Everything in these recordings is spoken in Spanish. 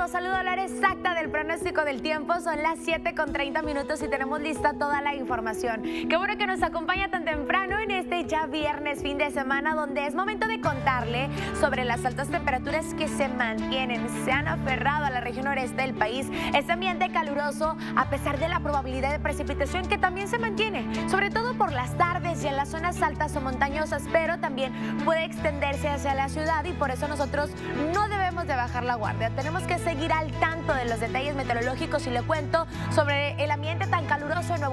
Los saludo a la hora exacta del pronóstico del tiempo. Son las 7 con 30 minutos y tenemos lista toda la información. Qué bueno que nos acompaña tan temprano en este ya viernes, fin de semana, donde es momento de contarle sobre las altas temperaturas que se mantienen. Se han aferrado a la región noreste del país. Este ambiente caluroso, a pesar de la probabilidad de precipitación que también se mantiene, sobre todo por las tardes y en las zonas altas o montañosas, pero también puede extenderse hacia la ciudad y por eso nosotros no debemos de bajar la guardia. Tenemos que seguir al tanto de los detalles meteorológicos y le cuento sobre el ambiente tan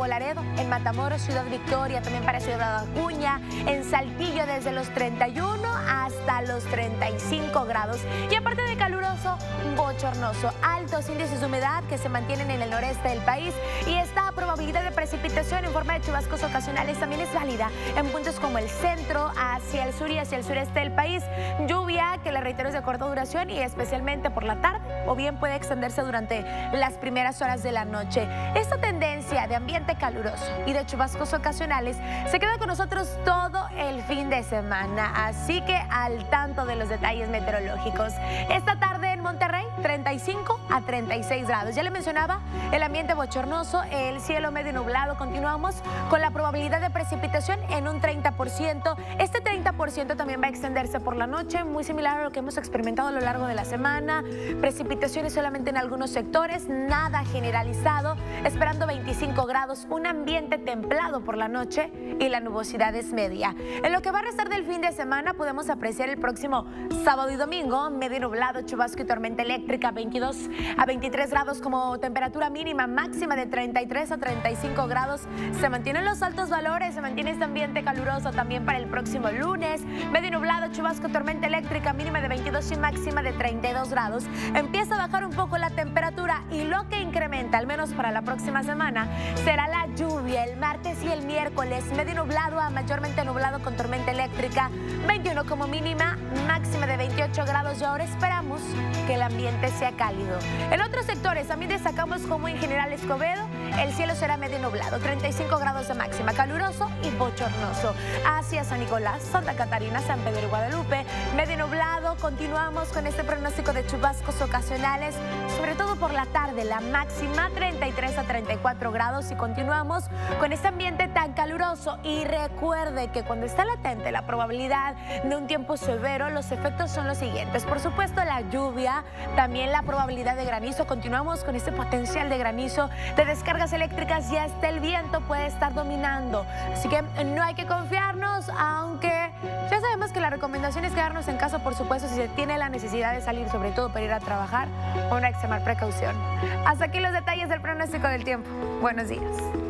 Laredo, en Matamoros, Ciudad Victoria, también para Ciudad Acuña, en Saltillo desde los 31 hasta los 35 grados. Y aparte de caluroso, bochornoso, altos índices de humedad que se mantienen en el noreste del país y esta probabilidad de precipitación en forma de chubascos ocasionales también es válida en puntos como el centro, hacia el sur y hacia el sureste del país. Lluvia que le reitero es de corta duración y especialmente por la tarde o bien puede extenderse durante las primeras horas de la noche. Esta tendencia de ambiente caluroso y de chubascos ocasionales se queda con nosotros todo el fin de semana, así que al tanto de los detalles meteorológicos. Esta tarde en Monterrey, 35 a 36 grados. Ya le mencionaba el ambiente bochornoso, el cielo medio nublado. Continuamos con la probabilidad de precipitación en un 30%. Este 30% también va a extenderse por la noche, muy similar a lo que hemos experimentado a lo largo de la semana. Precipitaciones solamente en algunos sectores, nada generalizado. Esperando 25 grados, un ambiente templado por la noche y la nubosidad es media. En lo que va a restar del fin de semana podemos apreciar el próximo sábado y domingo, medio nublado, chubasco y tormenta eléctrica, 22 a 23 grados como temperatura mínima, máxima de 33 a 35 grados. Se mantienen los altos valores, se mantiene este ambiente caluroso también para el próximo lunes, medio nublado, chubasco, tormenta eléctrica, mínima de 22 y máxima de 32 grados. Empieza a bajar un poco la temperatura y lo que incrementa, al menos para la próxima semana, será la lluvia el martes y el miércoles, medio nublado a mayormente nublado con tormenta eléctrica, 21 como mínima, máxima de 28 grados y ahora esperamos que el ambiente sea cálido. En otros sectores también destacamos como en General Escobedo, el cielo será medio nublado, 35 grados de máxima, caluroso y bochornoso. Hacia San Nicolás, Santa Catarina, San Pedro y Guadalupe, medio nublado, continuamos con este pronóstico de chubascos ocasionales, sobre todo por la tarde, la máxima 33 a 34 grados y continuamos con este ambiente tan caluroso y recuerde que cuando está latente la probabilidad de un tiempo severo, los efectos son los siguientes. Por supuesto la lluvia, también la probabilidad de granizo, continuamos con este potencial de granizo, de descargas eléctricas y hasta el viento puede estar dominando. Así que no hay que confiarnos, aunque ya sabemos que la recomendación es quedarnos en casa, por supuesto, si se tiene la necesidad de salir, sobre todo para ir a trabajar, una extremar precaución. Hasta aquí los detalles del pronóstico del tiempo. Buenos días.